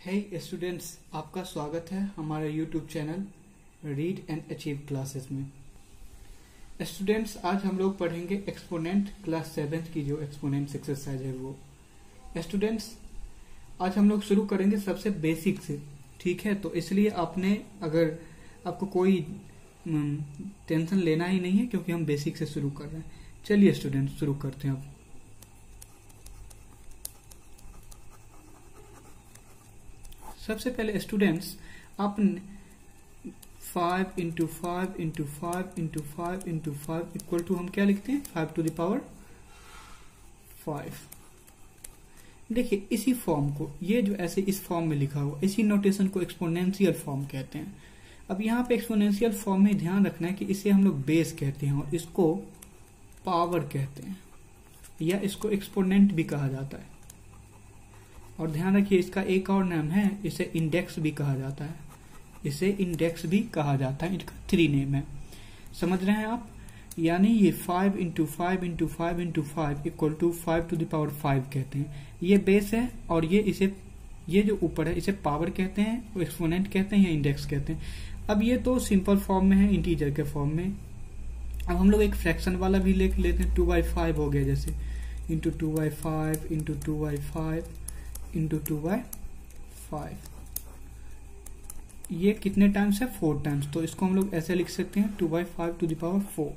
हे students आपका स्वागत है हमारे YouTube channel read and achieve classes में। स्टूडेंट्स आज हम लोग पढ़ेंगे एक्सपोनेंट क्लास सेवेंथ की जो एक्सपोनेंट एक्सरसाइज है वो। स्टूडेंट्स आज हम लोग शुरू करेंगे सबसे बेसिक से, ठीक है? तो इसलिए आपने, अगर आपको कोई टेंशन लेना ही नहीं है क्योंकि हम बेसिक से शुरू कर रहे हैं। चलिए स्टूडेंट्स शुरू करते हैं अब। सबसे पहले स्टूडेंट्स आप five into five into five into five into five equal to हम क्या लिखते हैं? फाइव टू दावर फाइव देखिए, इसी फॉर्म को, ये जो ऐसे इस फॉर्म में लिखा हुआ, इसी नोटेशन को एक्सपोनेंशियल फॉर्म कहते हैं। अब यहाँ पे एक्सपोनेंशियल फॉर्म में ध्यान रखना है कि इसे हम लोग बेस कहते हैं और इसको पावर कहते हैं। या इसको एक्सपोनेंट भी कहा जाता है। और ध्यान रखिए, इसका एक और नाम है, इसे इंडेक्स भी कहा जाता है। इसे इंडेक्स भी कहा जाता है इसका थ्री नेम है। समझ रहे हैं आप? यानी ये five into five into five into five equal to five to the power five कहते हैं। ये बेस है और ये इसे, ये जो ऊपर है, इसे पावर कहते हैं एक्सपोनेंट कहते हैं या इंडेक्स कहते हैं। अब ये तो सिंपल फॉर्म में है इंटीजर के फॉर्म में। अब हम लोग एक फ्रैक्शन वाला भी लेते हैं टू बाई फाइव हो गया जैसे। Into two by five into two by five into two by five ये कितने टाइम्स है? फोर टाइम्स तो इसको हम लोग ऐसे लिख सकते हैं two by five to the power four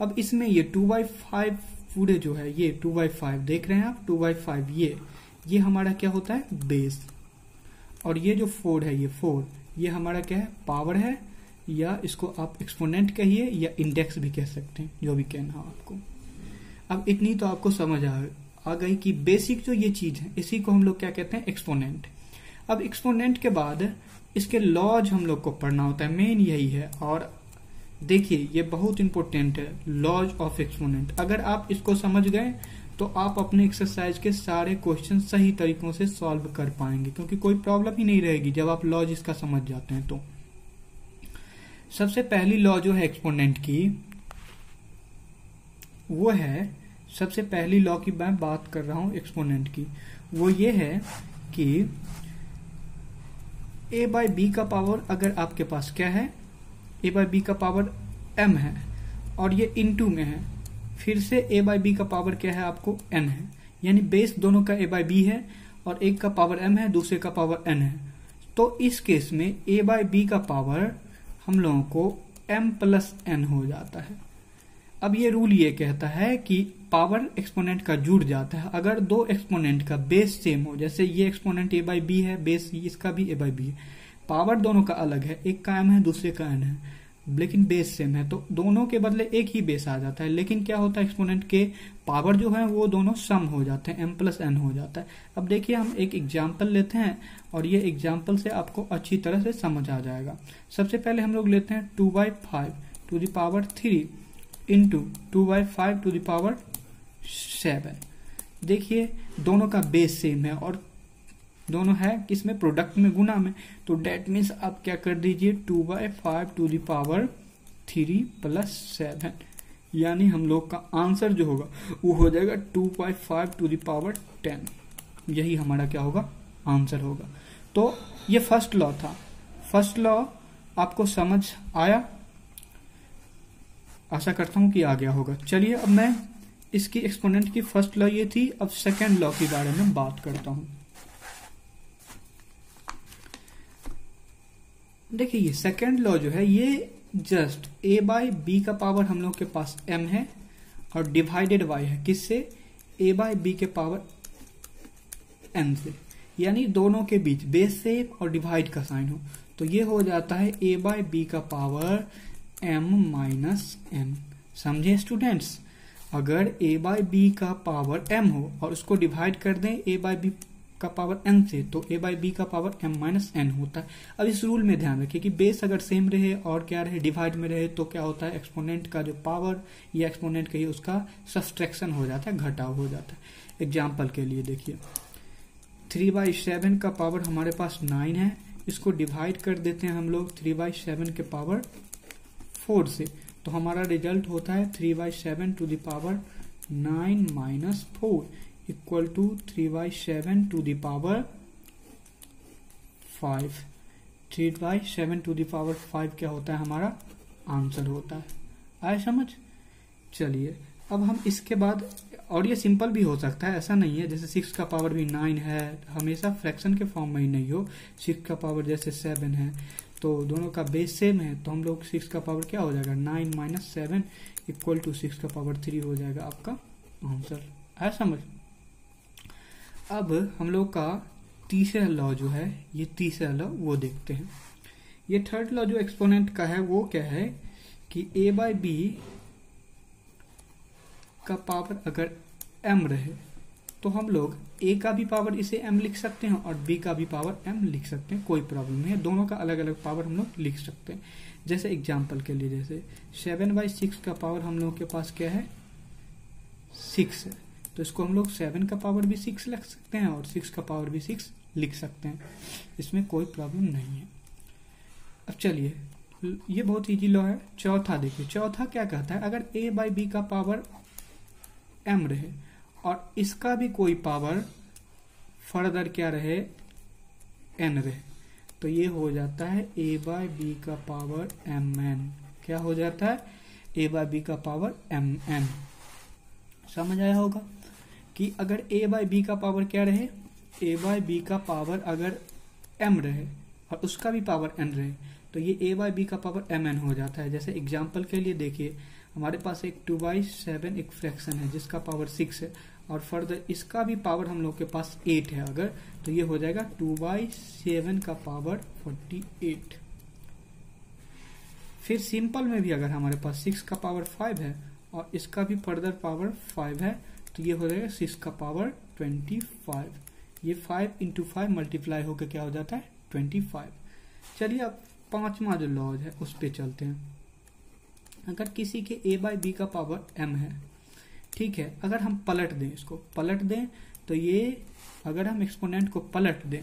अब इसमें ये टू बाई फाइव पूरे जो है, ये टू बाई फाइव देख रहे हैं आप? टू बाई फाइव ये ये हमारा क्या होता है? बेस और ये जो फोर है, ये फोर ये हमारा क्या है? पावर है, या इसको आप एक्सपोनेंट कहिए, या इंडेक्स भी कह सकते हैं, जो भी कहना हो आपको। अब इतनी तो आपको समझ आ आ गई कि बेसिक जो ये चीज़ है, इसी को हम लोग क्या कहते हैं? एक्सपोनेंट अब एक्सपोनेंट के बाद इसके लॉज हम लोग को पढ़ना होता है। मेन यही है। और देखिए, ये बहुत इंपॉर्टेंट है। लॉज ऑफ़ एक्सपोनेंट अगर आप इसको समझ गए तो आप अपने एक्सरसाइज के सारे क्वेश्चन सही तरीकों से सॉल्व कर पाएँगे, क्योंकि कोई प्रॉब्लम ही नहीं रहेगी जब आप लॉज इसका समझ जाते हैं तो। सबसे पहली लॉ जो है एक्सपोनेंट की, वो है सबसे पहली लॉ की मैं बात कर रहा हूँ एक्सपोनेंट की, वो ये है कि ए बाय बी का पावर अगर आपके पास क्या है? ए बाय बी का पावर एम है और ये इनटू में है। फिर से ए बाय बी का पावर क्या है आपको? एन है। यानी बेस दोनों का ए बाय बी है और एक का पावर एम है, दूसरे का पावर एन है। तो इस केस में ए बाय बी का पावर हम लोगों को एम प्लस एन हो जाता है। अब ये रूल ये कहता है कि पावर एक्सपोनेंट का जुड़ जाता है अगर दो एक्सपोनेंट का बेस सेम हो, जैसे ये एक्सपोनेंट ए बाई बी है बेस इसका भी ए बाई बी है। पावर दोनों का अलग है, एक का एम है, दूसरे का एन है, लेकिन बेस सेम है तो दोनों के बदले एक ही बेस आ जाता है। लेकिन क्या होता है एक्सपोनेंट के पावर जो है, वो दोनों सम हो जाते हैं एम प्लस एन हो जाता है। अब देखिए, हम एक एग्ज़ाम्पल लेते हैं, और ये एग्ज़ाम्पल से आपको अच्छी तरह से समझ आ जाएगा। सबसे पहले हम लोग लेते हैं two by five to the power three into two by five to the power seven देखिए, दोनों का बेस सेम है और दोनों है किसमें? प्रोडक्ट में, गुना में। तो डेट मीन्स आप क्या कर दीजिए? Two by five to the power three plus seven यानी हम लोग का आंसर जो होगा, वो हो जाएगा two by five to the power ten यही हमारा क्या होगा? आंसर होगा। तो ये फ़र्स्ट लॉ था। फ़र्स्ट लॉ आपको समझ आया? आशा करता हूँ कि आ गया होगा। चलिए अब मैं इसकी एक्सपोनेंट की फ़र्स्ट लॉ ये थी, अब सेकेंड लॉ के बारे में बात करता हूँ। देखिए ये सेकेंड लॉ जो है, ये जस्ट ए बाय बी का पावर हम लोग के पास एम है और डिवाइडेड वाई है। किससे? ए बाय बी के पावर एन से। यानी दोनों के बीच बेस से और डिवाइड का साइन हो। तो ये हो जाता है ए बाय बी का पावर एम माइनस एन समझे स्टूडेंट्स अगर ए बाय बी का पावर एम हो और उसको डिवाइड कर दें ए बाय बी का पावर एन से तो ए बाई बी का पावर एम माइनस एन होता है। अब इस रूल में ध्यान रखिए कि बेस अगर सेम रहे और क्या रहे डिवाइड में रहे तो क्या होता है? एक्सपोनेंट का जो पावर या एक्सपोनेंट कहिए उसका सब्सट्रैक्शन हो जाता है, घटाव हो जाता है। एग्ज़ाम्पल के लिए देखिए। थ्री बाई सेवन का पावर हमारे पास नाइन है। इसको डिवाइड कर देते हैं हम लोग। थ्री बाई सेवन के पावर फोर से तो हमारा रिज़ल्ट होता है three by seven to the power nine minus four equal to three by seven to the power five three by seven to the power five क्या होता है? हमारा आंसर होता है। आए समझ? चलिए, अब हम इसके बाद, और ये सिंपल भी हो सकता है, ऐसा नहीं है। जैसे सिक्स का पावर भी नाइन है, हमेशा फ्रैक्शन के फॉर्म में ही नहीं हो। सिक्स का पावर जैसे सेवन है। तो दोनों का बेस सेम है तो हम लोग सिक्स का पावर क्या हो जाएगा? Nine minus seven equal to six का पावर थ्री हो जाएगा आपका आंसर है समझ? अब हम लोग का तीसरा लॉ जो है, ये तीसरा लॉ वो देखते हैं। ये थर्ड लॉ जो एक्सपोनेंट का है, वो क्या है कि ए बाय बी का पावर अगर एम रहे तो हम लोग ए का भी पावर इसे एम लिख सकते हैं और बी का भी पावर एम लिख सकते हैं, कोई प्रॉब्लम नहीं है। दोनों का अलग अलग पावर हम लोग लिख सकते हैं। जैसे एग्ज़ाम्पल के लिए, जैसे सेवन बाई सिक्स का पावर हम लोगों के पास क्या है? सिक्स है। तो इसको हम लोग सेवन का पावर भी सिक्स लिख सकते हैं और सिक्स का पावर भी सिक्स लिख सकते हैं। इसमें कोई प्रॉब्लम नहीं है। अब चलिए, ये बहुत इजी लॉ है। चौथा देखिए, चौथा क्या कहता है? अगर ए बाई बी का पावर एम रहे और इसका भी कोई पावर फर्दर क्या रहे? एन रहे। तो ये हो जाता है ए बाय बी का पावर एम एन क्या हो जाता है? ए बाय बी का पावर एम एन समझ आया होगा कि अगर ए बाय बी का पावर क्या रहे? ए बाय बी का पावर अगर एम रहे और उसका भी पावर एन रहे तो ये ए बाय बी का पावर एम एन हो जाता है। जैसे एग्ज़ाम्पल के लिए देखिए हमारे पास एक टू बाई सेवन एक फ्रैक्शन है, जिसका पावर सिक्स है। और फर्दर इसका भी पावर हम लोग के पास एट है अगर तो ये हो जाएगा टू बाई सेवन का पावर फोर्टी एट फिर सिंपल में भी अगर हमारे पास सिक्स का पावर फाइव है, और इसका भी फर्दर पावर फाइव है तो ये हो जाएगा सिक्स का पावर ट्वेंटी फाइव ये फाइव इंटू फाइव मल्टीप्लाई होकर क्या हो जाता है? ट्वेंटी फाइव चलिए अब पांचवा जो लॉज है, उस पर चलते हैं। अगर किसी के ए बाई बी का पावर एम है, ठीक है, अगर हम पलट दें इसको, पलट दें तो ये अगर हम एक्सपोनेंट को पलट दें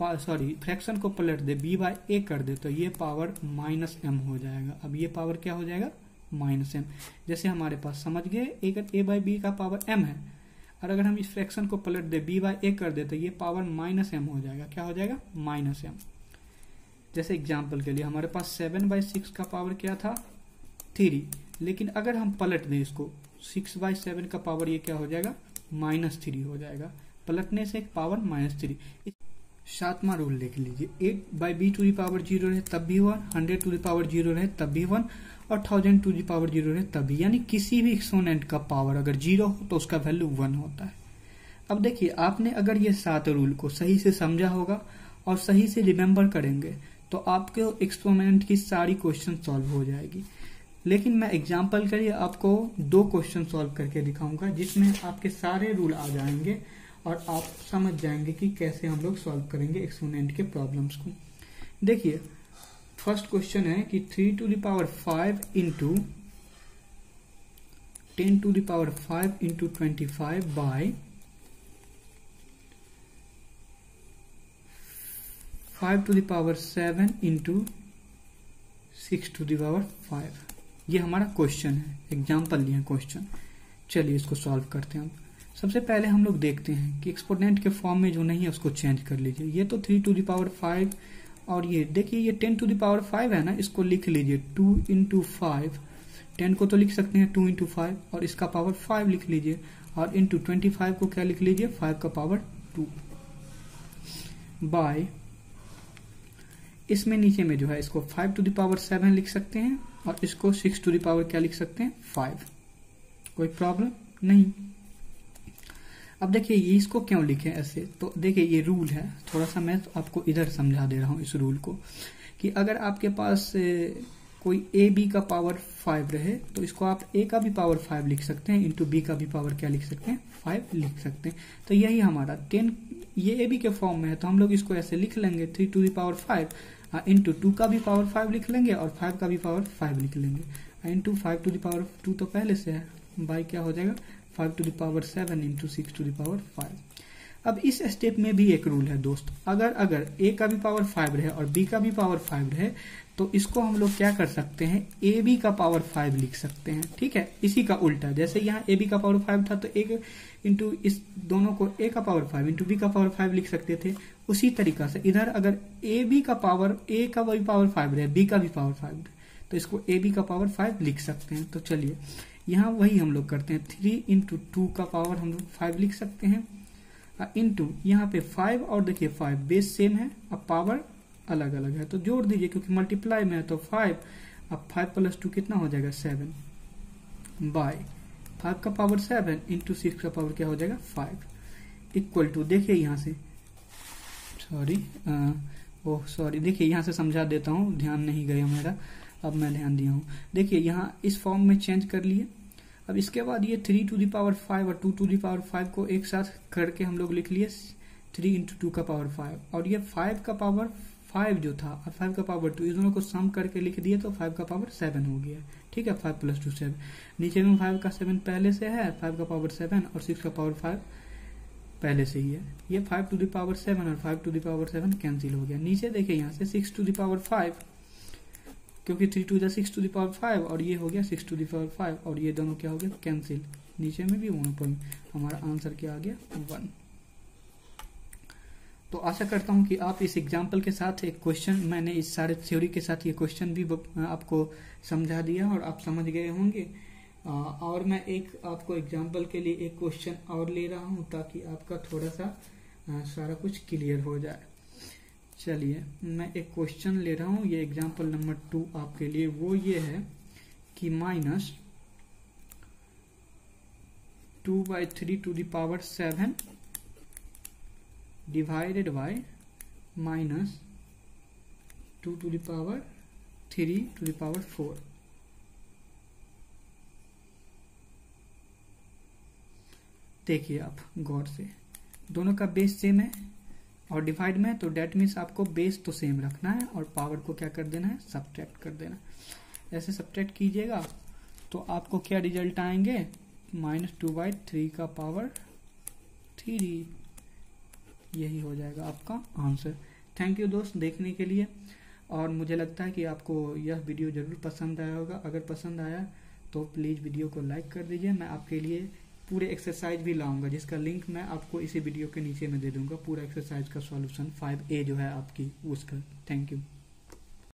सॉरी फ्रैक्शन को पलट दे बी बाय ए कर दे तो ये पावर माइनस एम हो जाएगा। अब ये पावर क्या हो जाएगा? माइनस एम जैसे हमारे पास समझ गए एक ए बाई बी का पावर एम है, और अगर हम इस फ्रैक्शन को पलट दे बी बाय ए कर दे तो ये पावर माइनस एम हो जाएगा। क्या हो जाएगा? माइनस एम जैसे एग्ज़ाम्पल के लिए, हमारे पास सेवन बाई सिक्स का पावर क्या था? थ्री लेकिन अगर हम पलट दें इसको सिक्स बाई सेवन का पावर ये क्या हो जाएगा? माइनस थ्री हो जाएगा। पलटने से एक पावर माइनस थ्री सातवा रूल देख लीजिए। Eight by B to the power zero रहे, तब भी one hundred to the power zero रहे, तब भी वन और thousand to the power zero रहे, तब भी। यानी किसी भी एक्सपोनेंट का पावर अगर ज़ीरो हो तो उसका वैल्यू वन होता है। अब देखिए, आपने अगर ये सात रूल को सही से समझा होगा और सही से रिमेम्बर करेंगे तो आपके एक्सपोनेंट की सारी क्वेश्चन सॉल्व हो जाएगी। लेकिन मैं एग्ज़ाम्पल के लिए आपको दो क्वेश्चन सॉल्व करके दिखाऊँगा, जिसमें आपके सारे रूल आ जाएँगे और आप समझ जाएँगे कि कैसे हम लोग सॉल्व करेंगे एक्सपोनेंट के प्रॉब्लम्स को। देखिए फ़र्स्ट क्वेश्चन है कि three to the power five into ten to the power five into twenty five by five to the power seven into six to the power five ये हमारा question है example लिया question चलिए इसको solve करते हैं हम सबसे पहले हम लोग देखते हैं कि एक्सपोनेंट के फॉर्म में जो नहीं है, उसको चेंज कर लीजिए। ये तो थ्री टू दावर फाइव और ये, देखिए ये टेन टू दावर फाइव है ना, इसको लिख लीजिए। टू इंटू फाइव टेन को तो लिख सकते हैं टू इंटू फाइव और इसका पावर फाइव लिख लीजिए। और इंटू ट्वेंटी फाइव को क्या लिख लीजिए? फाइव का पावर टू बाय इसमें नीचे में जो है, इसको फाइव टू दावर सेवन लिख सकते हैं और इसको सिक्स टू दावर क्या लिख सकते हैं? फाइव कोई प्रॉब्लम नहीं। अब देखिए, ये इसको क्यों लिखे ऐसे? तो देखिए, ये रूल है। थोड़ा सा मैं तो आपको इधर समझा दे रहा हूँ इस रूल को कि अगर आपके पास कोई ए बी का पावर फाइव रहे तो इसको आप ए का भी पावर फाइव लिख सकते हैं इंटू बी का भी पावर क्या लिख सकते हैं? फाइव लिख सकते हैं। तो यही हमारा टेन ये ए बी के फॉर्म में है तो हम लोग इसको ऐसे लिख लेंगे three to the power five into two का भी पावर फाइव लिख लेंगे और फाइव का भी पावर फाइव लिख लेंगे। Into five to the power two तो पहले से है। बाई क्या हो जाएगा? Five to the power seven into six to the power five अब इस स्टेप में भी एक रूल है दोस्त। अगर अगर ए का भी पावर फाइव रहे और बी का भी पावर फाइव रहे तो इसको हम लोग क्या कर सकते हैं? ए बी का पावर फाइव लिख सकते हैं, ठीक है? इसी का उल्टा, जैसे यहाँ ए बी का पावर फाइव था तो एक इंटू इस दोनों को ए का पावर फाइव इंटू बी का पावर फाइव लिख सकते थे। उसी तरीका से इधर अगर ए बी का पावर ए का भी पावर फाइव रहे बी का भी पावर फाइव तो इसको ए बी का पावर फाइव लिख सकते हैं। तो चलिए, यहाँ वही हम लोग करते हैं। थ्री इंटू टू का पावर हम लोग फाइव लिख सकते हैं। इंटू यहाँ पे फाइव और देखिए फाइव बेस सेम है, अब पावर अलग अलग है। तो जोड़ दीजिए, क्योंकि मल्टीप्लाई में है तो फाइव अब फाइव प्लस टू कितना हो जाएगा? सेवन बाय फाइव का पावर सेवन इंटू सिक्स का पावर क्या हो जाएगा? फाइव इक्वल टू देखिए यहाँ से। सॉरी ओह सॉरी देखिए यहाँ से समझा देता हूँ, ध्यान नहीं गया मेरा। अब मैं ध्यान दिया हूँ। देखिए यहाँ इस फॉर्म में चेंज कर लिए। अब इसके बाद ये three to the power five और two to the power five को एक साथ करके हम लोग लिख लिए। थ्री इंटू टू का पावर फाइव और ये फाइव का पावर फाइव जो था, और फाइव का पावर टू इस दोनों को सम करके लिख दिए तो फाइव का पावर सेवन हो गया। ठीक है फाइव प्लस टू सेवन नीचे में फाइव का सेवन पहले से है फाइव का पावर सेवन और सिक्स का पावर फाइव पहले से ही है। ये five to the power seven और five to the power seven cancel हो गया। नीचे देखिए यहाँ से six to the power five क्योंकि three to six to the power five और ये हो गया सिक्स टू दावर फाइव और ये दोनों क्या हो गया? कैंसिल नीचे में भी वन पॉइंट हमारा आंसर क्या आ गया? वन तो आशा करता हूँ कि आप इस एग्ज़ाम्पल के साथ एक क्वेश्चन मैंने इस सारे थ्योरी के साथ ये क्वेश्चन भी आपको समझा दिया और आप समझ गए होंगे। और मैं एक, आपको एग्ज़ाम्पल के लिए एक क्वेश्चन और ले रहा हूँ ताकि आपका थोड़ा सा सारा कुछ क्लियर हो जाए। चलिए, मैं एक क्वेश्चन ले रहा हूँ। ये एग्ज़ाम्पल नंबर टू आपके लिए। वो ये है कि minus two by three to the power seven minus 2 to the power 3 to the power 4 देखिए आप गौर से। दोनों का बेस सेम है और डिवाइड में तो डेट मीन्स आपको बेस तो सेम रखना है और पावर को क्या कर देना है? सब्ट्रैक्ट कर देना ऐसे सब्ट्रैक्ट कीजिएगा तो आपको क्या रिज़ल्ट आएँगे? माइनस टू बाई थ्री का पावर थ्री यही हो जाएगा आपका आंसर। थैंक यू दोस्त, देखने के लिए। और मुझे लगता है कि आपको यह वीडियो ज़रूर पसंद आया होगा। अगर पसंद आया तो प्लीज़ वीडियो को लाइक कर दीजिए। मैं आपके लिए पूरे एक्सरसाइज भी लाऊँगा, जिसका लिंक मैं आपको इसी वीडियो के नीचे में दे दूँगा। पूरा एक्सरसाइज का सॉल्यूशन ए जो है आपकी, उसका। Thank you